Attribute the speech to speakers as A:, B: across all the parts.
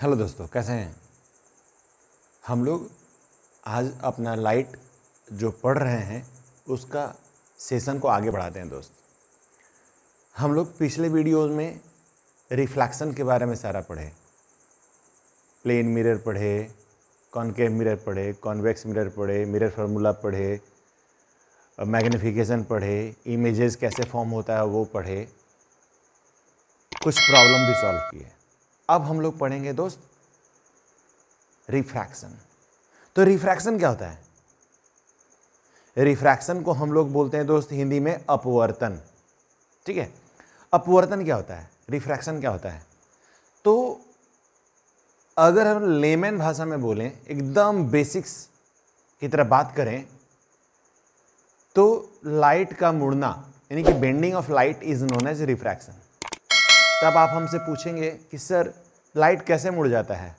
A: Hello दोस्तों, कैसे हैं? हम लोग आज अपना लाइट जो पढ़ रहे हैं, उसका सेशन को आगे बढ़ाते हैं दोस्त। हम लोग पिछले वीडियोस में रिफ्लेक्शन के बारे में सारा पढ़े। प्लेन मिरर पढ़े कॉनकेव मिरर पढ़े कॉन्वेक्स मिरर पढ़े मिरर फार्मूला पढ़े मैग्नीफिकेशन पढ़े इमेजेस कैसे फॉर्म होता है वो पढ़े। कुछ प्रॉब्लम भी सॉल्व किए। अब हम लोग पढ़ेंगे दोस्त रिफ्रैक्शन तो रिफ्रैक्शन क्या होता है? रिफ्रैक्शन को हम लोग बोलते हैं दोस्त हिंदी में अपवर्तन। ठीक है? अपवर्तन क्या होता है? रिफ्रैक्शन क्या होता है? तो अगर हम लेमैन भाषा में बोलें, एकदम बेसिक्स की तरह बात करें तो लाइट का मुड़ना, यानी कि bending of light is known as refraction तब आप हमसे पूछेंगे कि, सर, लाइट कैसे मुड़ जाता है?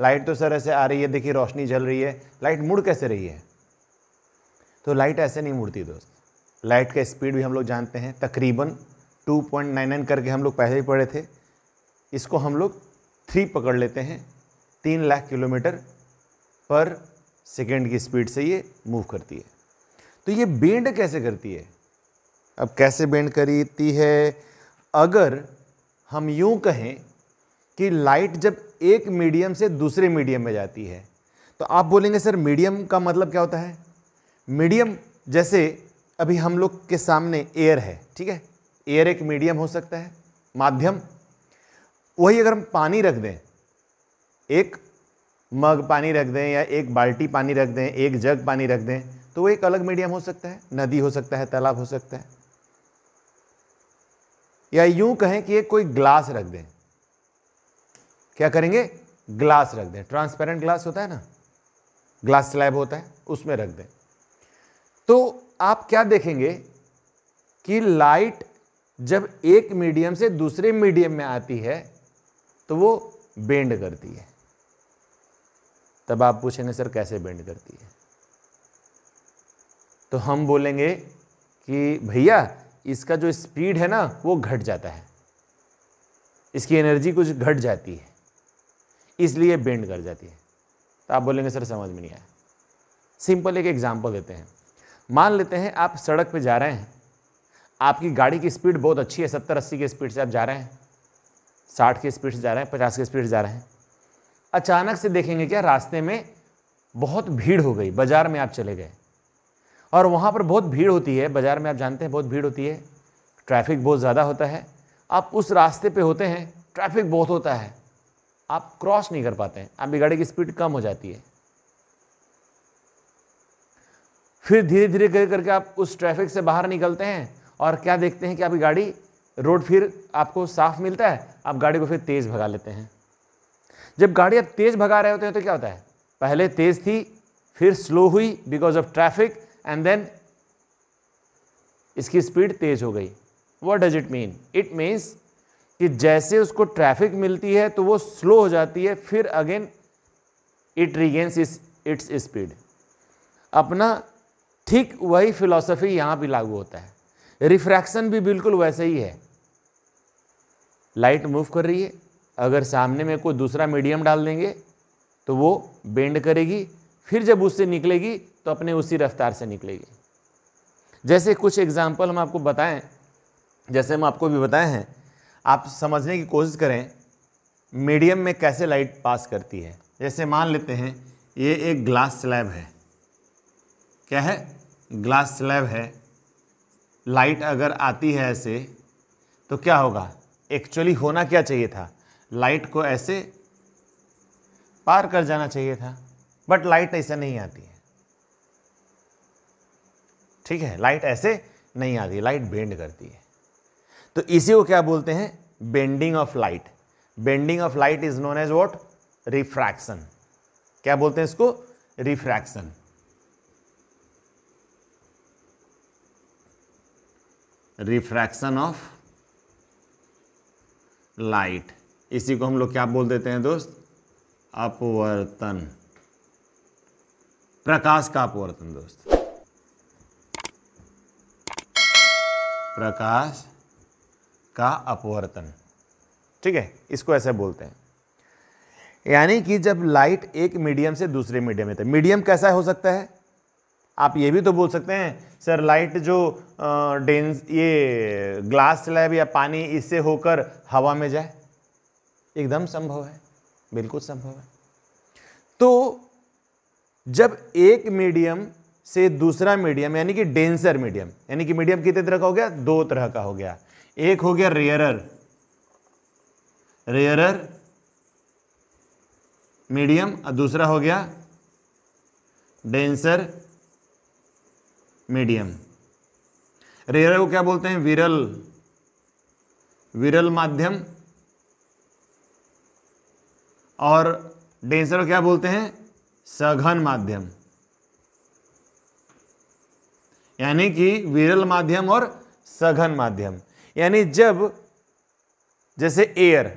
A: लाइट तो सर ऐसे आ रही है, देखिए रोशनी जल रही है। लाइट मुड़ कैसे रही है? तो लाइट ऐसे नहीं मुड़ती दोस्त। लाइट का स्पीड भी हम लोग जानते हैं। तकरीबन 2.99 करके हम लोग पहले ही पढ़े थे। इसको हम लोग थ्री पकड़ लेते हैं। तीन लाख किलोमीटर पर सेकेंड की स्पीड से ये मूव करती है। तो ये बेंड कैसे करती है? अब कैसे बेंड करती है? अगर हम यूँ कहें कि लाइट जब एक मीडियम से दूसरे मीडियम में जाती है तो आप बोलेंगे, सर, मीडियम का मतलब क्या होता है? मीडियम, जैसे अभी हम लोग के सामने एयर है, ठीक है? एयर एक मीडियम हो सकता है, माध्यम। वही अगर हम पानी रख दें, एक मग पानी रख दें या एक बाल्टी पानी रख दें, एक जग पानी रख दें तो वो एक अलग मीडियम हो सकता है, नदी हो सकता है, तालाब हो सकता है। या यूँ कहें कि एक कोई ग्लास रख दें। क्या करेंगे? ग्लास रख दें। ट्रांसपेरेंट ग्लास होता है ना? ग्लास स्लैब होता है, उसमें रख दें। तो आप क्या देखेंगे कि लाइट जब एक मीडियम से दूसरे मीडियम में आती है तो वो बेंड करती है। तब आप पूछेंगे, सर, कैसे बेंड करती है? तो हम बोलेंगे कि, भैया इसका जो स्पीड है ना, वो घट जाता है। इसकी एनर्जी कुछ घट जाती है। इसलिए बेंड कर जाती है। तो आप बोलेंगे, सर, समझ में नहीं आया। सिंपल एक एग्जांपल देते हैं। मान लेते हैं आप सड़क पे जा रहे हैं। आपकी गाड़ी की स्पीड बहुत अच्छी है, सत्तर अस्सी की स्पीड से आप जा रहे हैं। साठ की स्पीड से जा रहे हैं, पचास की स्पीड से जा रहे हैं। अचानक से देखेंगे क्या, रास्ते में बहुत भीड़ हो गई, बाज़ार में आप चले गए। और वहाँ पर बहुत भीड़ होती है, बाज़ार में आप जानते हैं बहुत भीड़ होती है। ट्रैफ़िक बहुत ज़्यादा होता है। आप उस रास्ते पे होते हैं, ट्रैफ़िक बहुत होता है। आप क्रॉस नहीं कर पाते हैं, आपकी गाड़ी की स्पीड कम हो जाती है। फिर धीरे धीरे कर करके आप उस ट्रैफ़िक से बाहर निकलते हैं और क्या देखते हैं कि आपकी गाड़ी, रोड फिर आपको साफ़ मिलता है, आप गाड़ी को फिर तेज़ भगा लेते हैं। जब गाड़ी आप तेज़ भगा रहे होते हैं तो क्या होता है? पहले तेज़ थी, फिर स्लो हुई because of traffic and then इसकी स्पीड तेज हो गई। What does it mean it means कि जैसे उसको ट्रैफ़िक मिलती है तो वो स्लो हो जाती है, फिर again it regains its speed अपना ठीक वही फिलॉसफी यहाँ भी लागू होता है। रिफ्रैक्शन भी बिल्कुल वैसे ही है। लाइट मूव कर रही है। अगर सामने में कोई दूसरा मीडियम डाल देंगे तो वो बेंड करेगी, फिर जब उससे निकलेगी तो अपने उसी रफ्तार से निकलेगी। जैसे कुछ एग्ज़ाम्पल हम आपको बताएँ, जैसे हम आपको भी बताए हैं, आप समझने की कोशिश करें मीडियम में कैसे लाइट पास करती है। जैसे मान लेते हैं, ये एक ग्लास स्लैब है। क्या है? ग्लास स्लैब है। लाइट अगर आती है ऐसे तो क्या होगा? एक्चुअली होना क्या चाहिए था? लाइट को ऐसे पार कर जाना चाहिए था। बट लाइट ऐसा नहीं आती है। ठीक है लाइट ऐसे नहीं आती लाइट बेंड करती है। तो इसी को क्या बोलते हैं? Bending of light bending of light is known as what refraction क्या बोलते हैं इसको? रिफ्रैक्शन रिफ्रैक्शन ऑफ़ लाइट इसी को हम लोग क्या बोल देते हैं दोस्त? अपवर्तन. प्रकाश का अपवर्तन दोस्त। प्रकाश का अपवर्तन। ठीक है? इसको ऐसे बोलते हैं। यानी कि जब लाइट एक मीडियम से दूसरे मीडियम में मीडियम कैसा हो सकता है? आप ये भी तो बोल सकते हैं, सर लाइट जो डेंस ये ग्लास स्लैब या पानी इससे होकर हवा में जाए। एकदम संभव है। बिल्कुल संभव है। तो जब एक मीडियम से दूसरा मीडियम यानी कि डेंसर मीडियम यानी कि मीडियम कितने तरह का हो गया? दो तरह का हो गया। एक हो गया रेयरर रेयरर मीडियम और दूसरा हो गया डेंसर मीडियम रेयर को क्या बोलते हैं? विरल विरल माध्यम। और डेंसर को क्या बोलते हैं? सघन माध्यम। यानी कि विरल माध्यम और सघन माध्यम। यानी जब जैसे एयर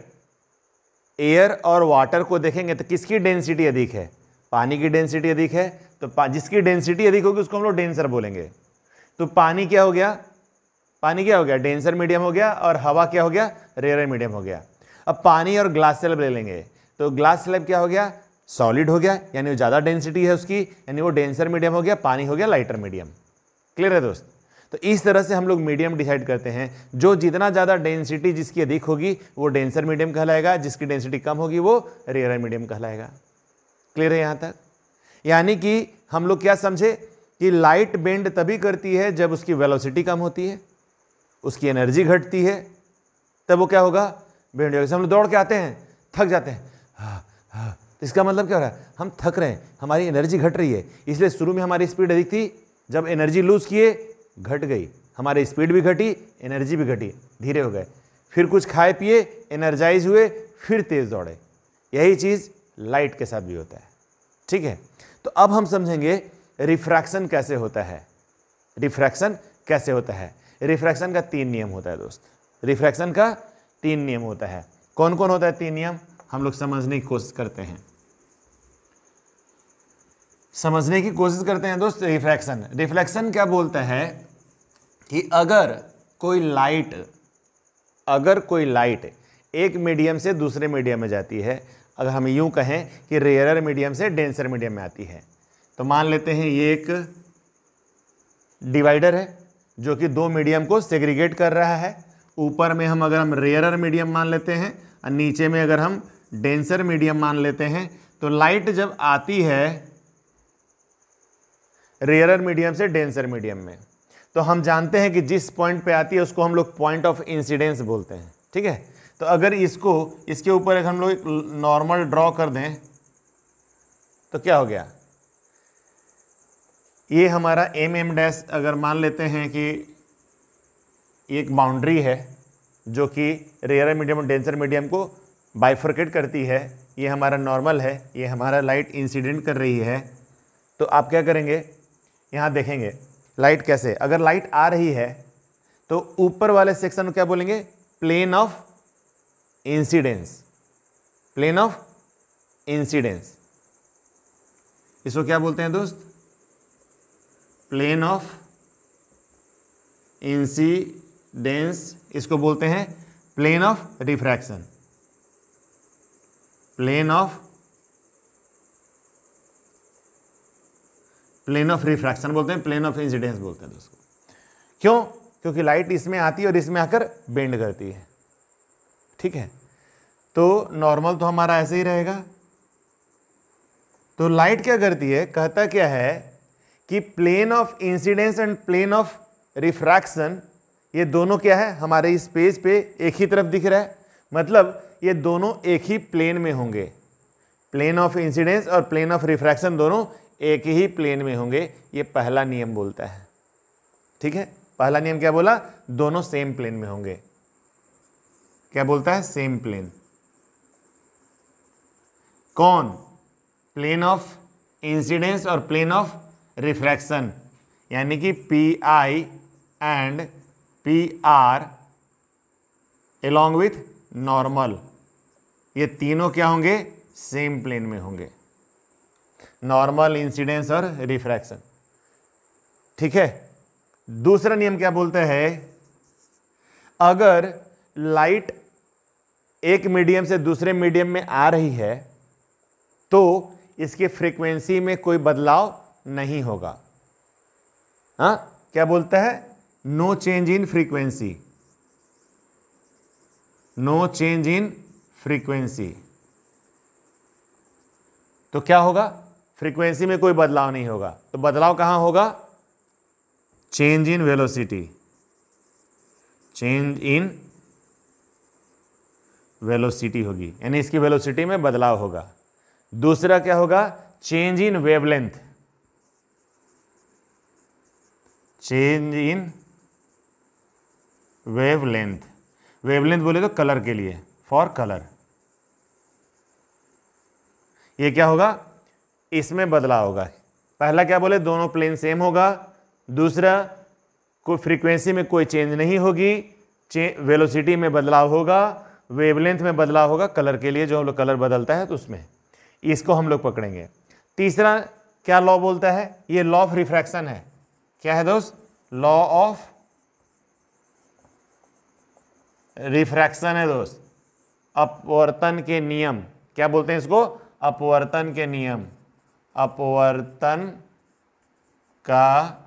A: एयर और वाटर को देखेंगे तो किसकी डेंसिटी अधिक है? पानी की डेंसिटी अधिक है तो जिसकी डेंसिटी अधिक होगी उसको हम लोग डेंसर बोलेंगे। तो पानी क्या हो गया? पानी क्या हो गया? डेंसर मीडियम हो गया और हवा क्या हो गया? रेयर मीडियम हो गया। अब पानी और ग्लास स्लैब ले लेंगे। तो ग्लास स्लैब क्या हो गया? सॉलिड हो गया, यानी वो ज़्यादा डेंसिटी है उसकी, यानी वो डेंसर मीडियम हो गया, पानी हो गया लाइटर मीडियम क्लियर है दोस्त? तो इस तरह से हम लोग मीडियम डिसाइड करते हैं। जो जितना ज़्यादा डेंसिटी जिसकी अधिक होगी, वो डेंसर मीडियम कहलाएगा, जिसकी डेंसिटी कम होगी, वो रेयर मीडियम कहलाएगा। क्लियर है यहाँ तक? यानी कि हम लोग क्या समझे कि लाइट बेंड तभी करती है जब उसकी वेलोसिटी कम होती है, उसकी एनर्जी घटती है। तब वो क्या होगा? बेंड होगा हम लोग दौड़ के आते हैं, थक जाते हैं। हाँ हाँ। तो इसका मतलब क्या हो रहा है? हम थक रहे हैं। हमारी एनर्जी घट रही है। इसलिए शुरू में हमारी स्पीड अधिक थी जब एनर्जी लूज़ किए, घट गई। हमारी स्पीड भी घटी एनर्जी भी घटी, धीरे हो गए। फिर कुछ खाए, पिए एनर्जाइज हुए, फिर तेज़ दौड़े। यही चीज़ लाइट के साथ भी होता है। ठीक है? तो अब हम समझेंगे रिफ्रैक्शन कैसे होता है। रिफ्रैक्शन कैसे होता है? रिफ्रैक्शन का तीन नियम होता है दोस्त। रिफ्रैक्शन का तीन नियम होता है। कौन कौन होता है तीन नियम? हम लोग समझने की कोशिश करते हैं। समझने की कोशिश करते हैं दोस्त रिफ्रैक्शन रिफ्लेक्शन क्या बोलता है कि अगर कोई लाइट अगर कोई लाइट एक मीडियम से दूसरे मीडियम में जाती है, अगर हम यूँ कहें कि रेयरर मीडियम से डेंसर मीडियम में आती है तो मान लेते हैं ये एक डिवाइडर है, जो कि दो मीडियम को सेग्रीगेट कर रहा है। ऊपर में हम अगर हम रेयरर मीडियम मान लेते हैं, और नीचे में अगर हम डेंसर मीडियम मान लेते हैं तो लाइट जब आती है रेयरर मीडियम से डेंसर मीडियम में। तो हम जानते हैं कि जिस पॉइंट पे आती है, उसको हम लोग पॉइंट ऑफ़ इंसिडेंस बोलते हैं, ठीक है? तो अगर इसको, इसके ऊपर हम लोग एक नॉर्मल ड्रॉ कर दें तो क्या हो गया? ये हमारा एम एम डैश अगर मान लेते हैं कि एक बाउंड्री है, जो कि रेयर मीडियम और डेंसर मीडियम को बाइफर्केट करती है, ये हमारा नॉर्मल है, ये हमारा लाइट इंसिडेंट कर रही है तो आप क्या करेंगे? यहाँ देखेंगे लाइट कैसे? अगर लाइट आ रही है तो ऊपर वाले सेक्शन को क्या बोलेंगे? Plane of incidence plane of incidence इसको क्या बोलते हैं दोस्त? प्लेन ऑफ़ इंसिडेंस इसको बोलते हैं। Plane of refraction plane of plane of refraction बोलते हैं प्लेन ऑफ़ इंसिडेंस बोलते हैं दोस्तों क्यों? क्योंकि लाइट इसमें आती है और इसमें आकर बेंड करती है। ठीक है? तो नॉर्मल तो हमारा ऐसे ही रहेगा। तो लाइट क्या करती है? कहता क्या है कि plane of incidence and plane of refraction ये दोनों क्या है? हमारे इस पेज पे एक ही तरफ़ दिख रहा है। मतलब ये दोनों एक ही प्लेन में होंगे। प्लेन ऑफ़ इंसिडेंस और प्लेन ऑफ़ रिफ्रैक्शन दोनों एक ही प्लेन में होंगे, ये पहला नियम बोलता है। ठीक है? पहला नियम क्या बोला? दोनों सेम प्लेन में होंगे। क्या बोलता है? सेम प्लेन कौन? प्लेन ऑफ़ इंसिडेंस और प्लेन ऑफ़ रिफ्रैक्शन यानी कि P I and P R along with normal ये तीनों क्या होंगे? सेम प्लेन में होंगे। नॉर्मल इंसिडेंस और रिफ्रैक्शन ठीक है? दूसरा नियम क्या बोलते हैं? अगर लाइट एक मीडियम से दूसरे मीडियम में आ रही है तो इसके फ्रीक्वेंसी में कोई बदलाव नहीं होगा। हाँ? क्या बोलता है? No change in frequency no change in frequency तो क्या होगा? फ्रीक्वेंसी में कोई बदलाव नहीं होगा। तो बदलाव कहाँ होगा? Change in velocity change in velocity होगी। यानी इसकी वेलोसिटी में बदलाव होगा। दूसरा क्या होगा? Change in wavelength change in wavelength wavelength बोले तो कलर के लिए। फॉर कलर ये क्या होगा? इसमें बदलाव होगा। पहला क्या बोले? दोनों प्लेन सेम होगा। दूसरा, कोई फ्रीक्वेंसी में कोई चेंज नहीं होगी। वेलोसिटी में बदलाव होगा। वेवलेंथ में बदलाव होगा। कलर के लिए जो हम लोग कलर बदलता है तो उसमें। इसको हम लोग पकड़ेंगे। तीसरा, क्या लॉ बोलता है? ये लॉ ऑफ़ रिफ्रैक्शन है। क्या है दोस्त? लॉ ऑफ़ रिफ्रैक्शन है दोस्त। अपवर्तन के नियम। क्या बोलते हैं इसको? अपवर्तन के नियम। अपवर्तन का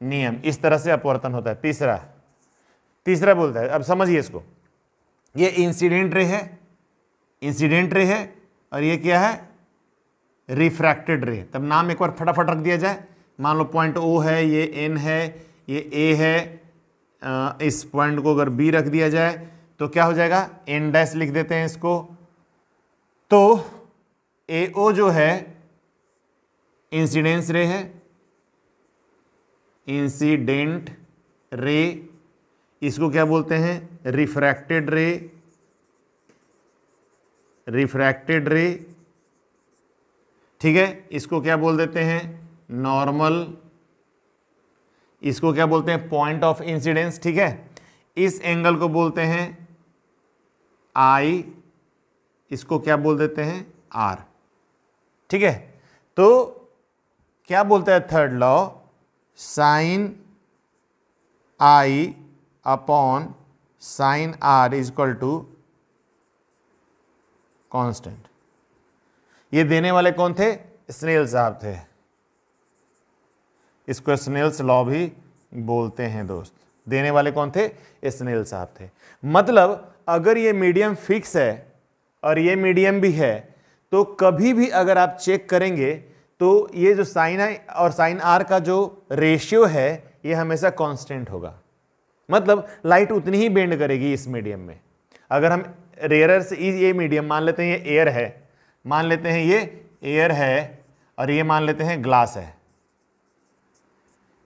A: नियम। इस तरह से अपवर्तन होता है। तीसरा तीसरा बोलता है। अब समझिए इसको। ये इंसिडेंट रे है। इंसिडेंट रे है और ये क्या है? रिफ्रैक्टेड रे तब नाम एक बार फटाफट रख दिया जाए। मान लो पॉइंट ओ है, ये एन है, ये ए है इस पॉइंट को अगर बी रख दिया जाए तो क्या हो जाएगा? एन डैश लिख देते हैं इसको। तो ए ओ जो है इंसिडेंस रे है। इंसिडेंट रे इसको क्या बोलते हैं? रिफ्रैक्टेड रे रिफ्रैक्टेड रे ठीक है? इसको क्या बोल देते हैं? नॉर्मल इसको क्या बोलते हैं? पॉइंट ऑफ़ इंसिडेंस ठीक है? इस एंगल को बोलते हैं आई इसको क्या बोल देते हैं? आर ठीक है? तो क्या बोलता है third law sine i upon sine r is equal to constant ये देने वाले कौन थे? स्नेल साहब थे। इसको स्नेल्स लॉ भी बोलते हैं दोस्त। देने वाले कौन थे? स्नेल साहब थे। मतलब अगर ये मीडियम फिक्स है और ये मीडियम भी है तो कभी भी अगर आप चेक करेंगे तो ये जो साइन आई और साइन आर का जो रेशियो है, ये हमेशा कांस्टेंट होगा। मतलब लाइट उतनी ही बेंड करेगी इस मीडियम में। अगर हम रेयर से ये मीडियम मान लेते हैं ये एयर है, मान लेते हैं ये एयर है और ये मान लेते हैं ग्लास है।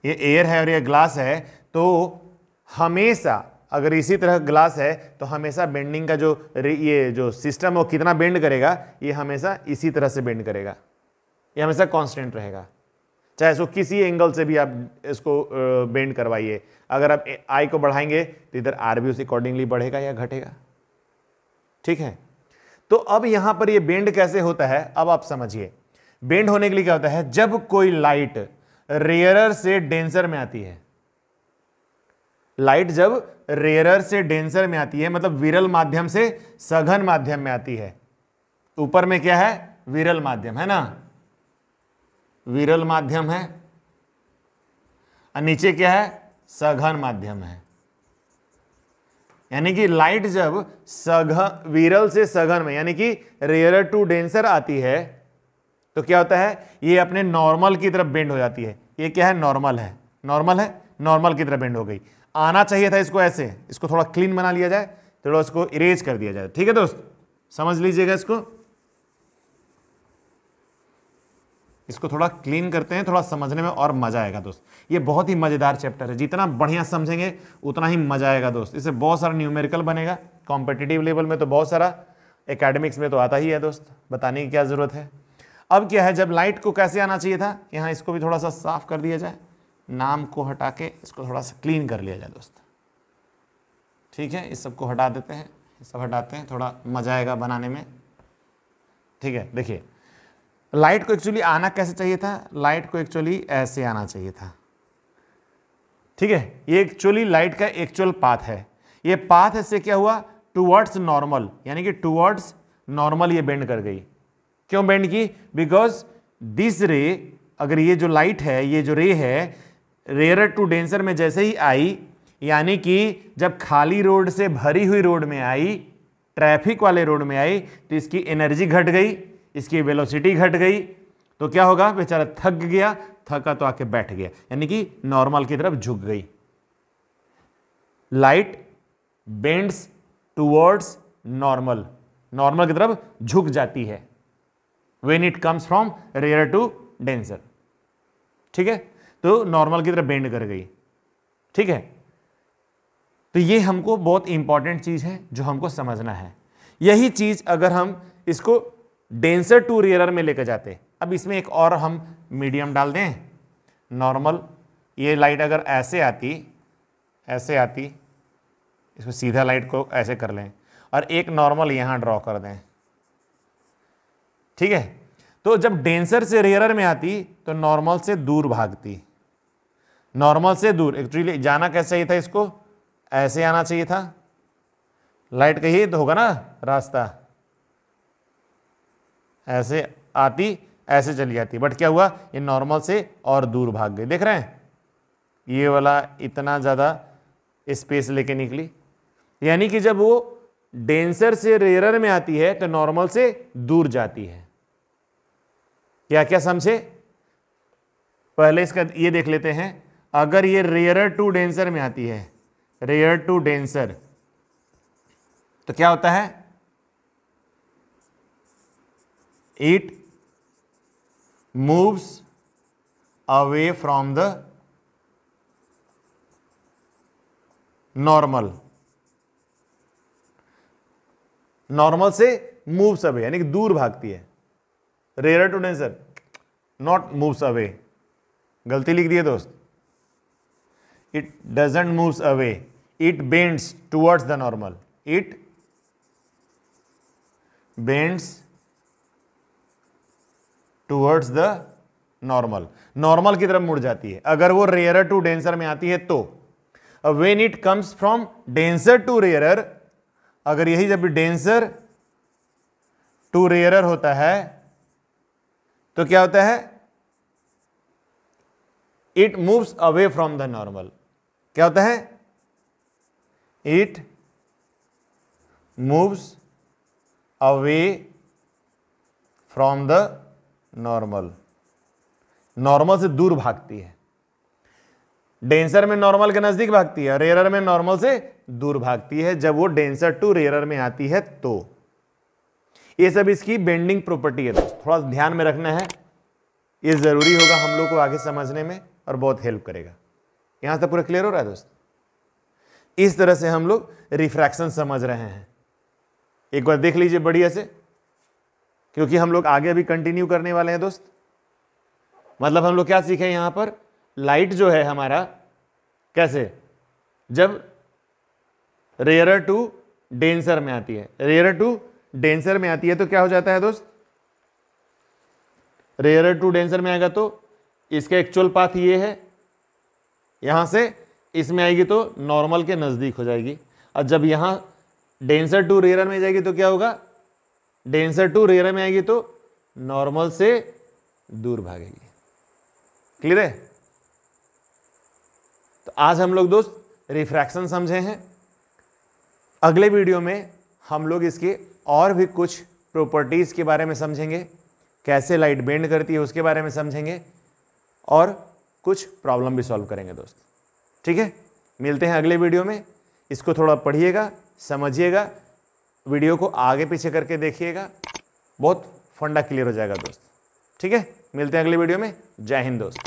A: ये एयर है और ये ग्लास है तो हमेशा अगर इसी तरह ग्लास है तो हमेशा बेंडिंग का जो ये जो सिस्टम है वो कितना बेंड करेगा, ये हमेशा इसी तरह से बेंड करेगा। ये हमेशा कांस्टेंट रहेगा। चाहे इसको किसी एंगल से भी आप इसको बेंड करवाइए। अगर आप आई को बढ़ाएँगे तो इधर आर भी उस अकॉर्डिंगली बढ़ेगा या घटेगा। ठीक है? तो अब यहाँ पर ये बेंड कैसे होता है, अब आप समझिए। बेंड होने के लिए क्या होता है? जब कोई लाइट रेयरर से डेंसर में आती है। लाइट जब रेयरर से डेंसर में आती है मतलब विरल माध्यम से सघन माध्यम में आती है। ऊपर में क्या है? विरल माध्यम, है ना? विरल माध्यम है और नीचे क्या है? सघन माध्यम है। यानी कि लाइट जब सघन विरल से सघन में, यानी कि रेयर टू डेंसर आती है तो क्या होता है? ये अपने नॉर्मल की तरफ़ बेंड हो जाती है। ये क्या है? नॉर्मल है। नॉर्मल है? नॉर्मल की तरफ़ बेंड हो गई। आना चाहिए था इसको ऐसे। इसको थोड़ा क्लीन बना लिया जाए, थोड़ा इसको इरेज कर दिया जाए। ठीक है दोस्त? समझ लीजिएगा इसको? इसको थोड़ा क्लीन करते हैं, थोड़ा समझने में और मज़ा आएगा दोस्त। ये बहुत ही मज़ेदार चैप्टर है। जितना बढ़िया समझेंगे, उतना ही मज़ा आएगा दोस्त। इससे बहुत सारा न्यूमेरिकल बनेगा। कॉम्पिटिटिव लेवल में तो बहुत सारा एकेडमिक्स में तो आता ही है दोस्त। बताने की क्या ज़रूरत है? अब क्या है, जब लाइट को कैसे आना चाहिए था? यहाँ इसको भी थोड़ा सा साफ़ कर दिया जाए। नाम को हटा के इसको थोड़ा सा क्लीन कर लिया जाए दोस्त। ठीक है? इस सबको हटा देते हैं। सब हटाते हैं। थोड़ा मज़ा आएगा बनाने में। ठीक है? देखिए लाइट को एक्चुअली आना कैसे चाहिए था? लाइट को एक्चुअली ऐसे आना चाहिए था। ठीक है? ये एक्चुअली लाइट का एक्चुअल पाथ है। ये पाथ से क्या हुआ? टूवर्ड्स नॉर्मल यानी कि टूवर्ड्स नॉर्मल ये बेंड कर गई। क्यों बेंड की? बिकॉज़ दिस रे अगर ये जो लाइट है, ये जो रे है रेयर टू डेंसर में जैसे ही आई, यानी कि जब खाली रोड से भरी हुई रोड में आई ट्रैफ़िक वाले रोड में आई तो इसकी एनर्जी घट गई। इसकी वेलोसिटी घट गई तो क्या होगा? बेचारा थक गया, थका तो आके बैठ गया, यानी कि नॉर्मल की तरफ़ झुक गई। Light bends towards normal normal की तरफ़ झुक जाती है when it comes from rare to denser ठीक है? तो नॉर्मल की तरफ़ बेंड कर गई। ठीक है? तो ये हमको बहुत इंपॉर्टेंट चीज़ है जो हमको समझना है। यही चीज़ अगर हम इसको डेंसर टू रेयर में लेकर जाते अब इसमें एक और हम मीडियम डाल दें। नॉर्मल, ये लाइट अगर ऐसे आती ऐसे आती, इसको सीधा लाइट को ऐसे कर लें और एक नॉर्मल यहाँ ड्रॉ कर दें। ठीक है? तो जब डेंसर से रेयर में आती तो नॉर्मल से दूर भागती। नॉर्मल से दूर, एक्चुअली जाना कैसे चाहिए था इसको? ऐसे आना चाहिए था। लाइट कही तो होगा ना, रास्ता। ऐसे आती, ऐसे चली जाती। बट क्या हुआ? ये नॉर्मल से और दूर भाग गई। देख रहे हैं? ये वाला इतना ज़्यादा स्पेस लेके निकली। यानी कि जब वो डेंसर से रेयर में आती है तो नॉर्मल से दूर जाती है। क्या क्या समझे? पहले इसका ये देख लेते हैं। अगर ये रेयर टू डेंसर में आती है रेयर टू डेंसर तो क्या होता है? It moves away from the normal normal से मूव्स अवे यानी कि दूर भागती है। Rare to denser not moves away गलती लिख दिए दोस्त। It doesn't moves away it bends towards the normal it bends towards the normal normal की तरफ़ मुड़ जाती है। अगर वो रेयर टू डेंसर में आती है तो। When it comes from denser to rare अगर यही जब डेंसर टू रेयर होता है तो क्या होता है? It moves away from the normal क्या होता है? It moves away from the normal. Normal से दूर भागती है। डेंसर में नॉर्मल के नज़दीक भागती है रेयर में नॉर्मल से दूर भागती है। जब वो डेंसर टू रेरर में आती है तो। ये सब इसकी बेंडिंग प्रॉपर्टी है दोस्त, थोड़ा ध्यान में रखना है। ये ज़रूरी होगा हम लोग को आगे समझने में और बहुत हेल्प करेगा। यहाँ से पूरा क्लियर हो रहा है दोस्त? इस तरह से हम लोग रिफ्रैक्शन समझ रहे हैं। एक बार देख लीजिए बढ़िया से। क्योंकि हम लोग आगे अभी कंटिन्यू करने वाले हैं दोस्त। मतलब हम लोग क्या सीखे यहाँ पर? लाइट जो है हमारा, कैसे? जब रेयर टू डेंसर में आती है। रेयर टू डेंसर में आती है तो क्या हो जाता है दोस्त? रेयर टू डेंसर में आएगा तो इसका एक्चुअल पाथ ये है। यहाँ से इसमें आएगी तो नॉर्मल के नज़दीक हो जाएगी। और जब यहाँ डेंसर टू रेयर में जाएगी तो क्या होगा? डेंसर टू रेयर में आएगी तो नॉर्मल से दूर भागेगी। क्लियर है? तो आज हम लोग दोस्त रिफ्रैक्शन समझे हैं। अगले वीडियो में हम लोग इसके और भी कुछ प्रॉपर्टीज़ के बारे में समझेंगे। कैसे लाइट बेंड करती है उसके बारे में समझेंगे। और कुछ प्रॉब्लम भी सॉल्व करेंगे दोस्त। ठीक है? मिलते हैं अगले वीडियो में। इसको थोड़ा पढ़िएगा, समझिएगा वीडियो को आगे पीछे करके देखिएगा। बहुत फंडा क्लियर हो जाएगा दोस्त। ठीक है? मिलते हैं अगले वीडियो में। जय हिंद दोस्त।